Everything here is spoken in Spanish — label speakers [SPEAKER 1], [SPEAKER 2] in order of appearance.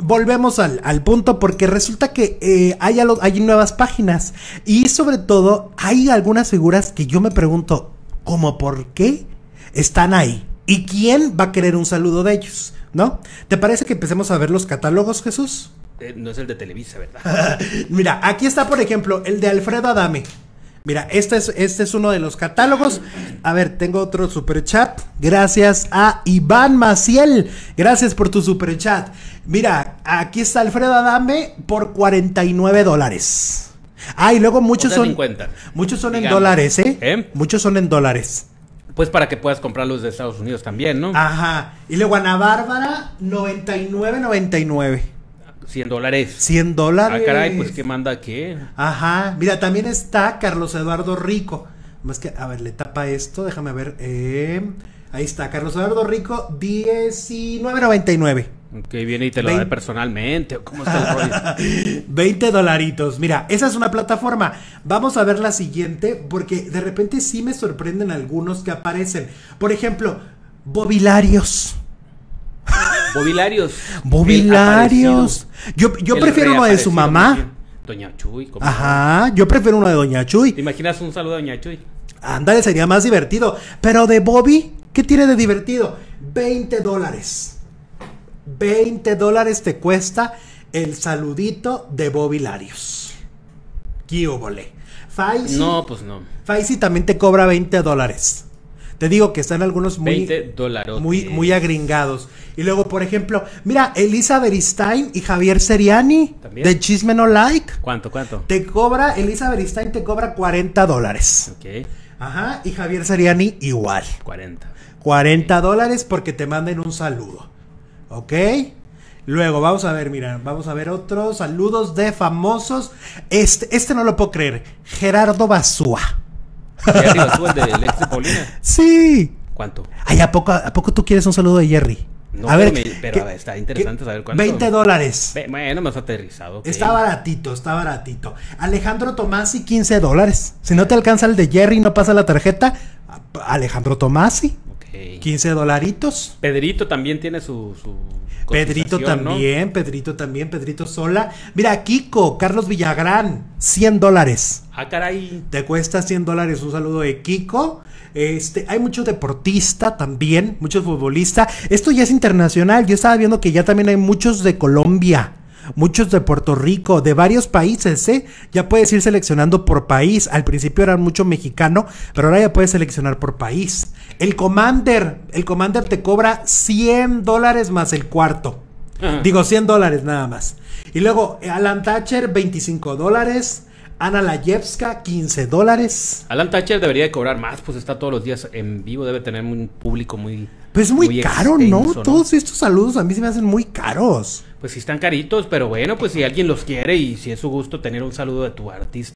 [SPEAKER 1] volvemos al, al punto porque resulta que eh, hay, alo- hay nuevas páginas y sobre todo hay algunas figuras que yo me pregunto, ¿cómo por qué están ahí? ¿Y quién va a querer un saludo de ellos? ¿No? ¿Te parece que empecemos a ver los catálogos, Jesús?
[SPEAKER 2] Eh, no es el de Televisa, ¿verdad?
[SPEAKER 1] Mira, aquí está, por ejemplo, el de Alfredo Adame. Mira, este es, este es uno de los catálogos. A ver, tengo otro super chat. Gracias a Iván Maciel. Gracias por tu super chat. Mira, aquí está Alfredo Adame por 49 dólares. Ah, y luego muchos son.
[SPEAKER 2] 50.
[SPEAKER 1] Muchos son en dólares, ¿eh?
[SPEAKER 2] ¿Eh?
[SPEAKER 1] Muchos son en dólares.
[SPEAKER 2] Pues para que puedas comprar los de Estados Unidos también, ¿no?
[SPEAKER 1] Ajá. Y luego Ana Bárbara, 99.99.
[SPEAKER 2] 100 dólares.
[SPEAKER 1] 100 dólares.
[SPEAKER 2] Ah, caray, pues ¿qué manda qué?
[SPEAKER 1] Ajá, mira, también está Carlos Eduardo Rico. Más que, a ver, le tapa esto, déjame ver. eh, ahí está, Carlos Eduardo Rico, 19.99.
[SPEAKER 2] Ok, viene y te lo da personalmente. ¿o ¿Cómo está el rollo?
[SPEAKER 1] 20 dolaritos. Mira, esa es una plataforma. Vamos a ver la siguiente, porque de repente sí me sorprenden algunos que aparecen. Por ejemplo, Bobilarios.
[SPEAKER 2] Bobilarios.
[SPEAKER 1] Bobilarios. Yo, yo
[SPEAKER 2] El
[SPEAKER 1] prefiero uno de su mamá.
[SPEAKER 2] Doña Chuy.
[SPEAKER 1] Ajá, yo prefiero uno de Doña Chuy.
[SPEAKER 2] ¿Te imaginas un saludo a Doña Chuy?
[SPEAKER 1] Ándale, sería más divertido. Pero de Bobby, ¿qué tiene de divertido? 20 dólares. 20 dólares te cuesta el saludito de Bobby Larios. ¿Qué óvole? Faisy,
[SPEAKER 2] No, pues no.
[SPEAKER 1] Faisy también te cobra 20 dólares. Te digo que están algunos muy,
[SPEAKER 2] 20 dólares.
[SPEAKER 1] muy, muy agringados. Y luego, por ejemplo, mira, Elisa Beristain y Javier Seriani
[SPEAKER 2] ¿También?
[SPEAKER 1] de Chisme No Like.
[SPEAKER 2] ¿Cuánto, cuánto?
[SPEAKER 1] Te cobra, Elisa Beristain te cobra 40 dólares.
[SPEAKER 2] Ok,
[SPEAKER 1] Ajá, y Javier Seriani igual.
[SPEAKER 2] 40.
[SPEAKER 1] 40 dólares porque te manden un saludo. ¿Ok? Luego, vamos a ver, mira, vamos a ver otros saludos de famosos. Este, este no lo puedo creer. Gerardo Basúa.
[SPEAKER 2] ¿Y arriba tú el de Paulina?
[SPEAKER 1] Sí.
[SPEAKER 2] ¿Cuánto?
[SPEAKER 1] Ay, ¿a poco, ¿a poco tú quieres un saludo de Jerry?
[SPEAKER 2] No,
[SPEAKER 1] a ver,
[SPEAKER 2] pero me- pero está interesante saber cuánto.
[SPEAKER 1] 20 dólares.
[SPEAKER 2] Bueno, más aterrizado.
[SPEAKER 1] Está baratito, está baratito. Alejandro Tomasi, 15 dólares. Si no te alcanza el de Jerry y no pasa la tarjeta, Alejandro Tomasi,
[SPEAKER 2] Ok.
[SPEAKER 1] 15 dolaritos.
[SPEAKER 2] Pedrito también tiene su. su
[SPEAKER 1] Pedrito también, Pedrito también, Pedrito Sola. Mira, Kiko, Carlos Villagrán, 100 dólares.
[SPEAKER 2] Ah, caray.
[SPEAKER 1] Te cuesta 100 dólares un saludo de Kiko. Este, hay muchos deportistas también, muchos futbolistas. Esto ya es internacional. Yo estaba viendo que ya también hay muchos de Colombia, muchos de Puerto Rico, de varios países, ¿eh? Ya puedes ir seleccionando por país. Al principio eran mucho mexicano, pero ahora ya puedes seleccionar por país. El Commander, el Commander te cobra 100 dólares más el cuarto.
[SPEAKER 2] Ajá.
[SPEAKER 1] Digo, 100 dólares nada más. Y luego, Alan Thatcher, 25 dólares. Ana Layevska, 15 dólares.
[SPEAKER 2] Alan Thatcher debería de cobrar más, pues está todos los días en vivo, debe tener un público muy.
[SPEAKER 1] Pues es muy, caro, ¿no?
[SPEAKER 2] extenso,
[SPEAKER 1] Todos estos saludos a mí se me hacen muy caros.
[SPEAKER 2] Pues sí están caritos, pero bueno, pues si alguien los quiere y si es su gusto tener un saludo de tu artista.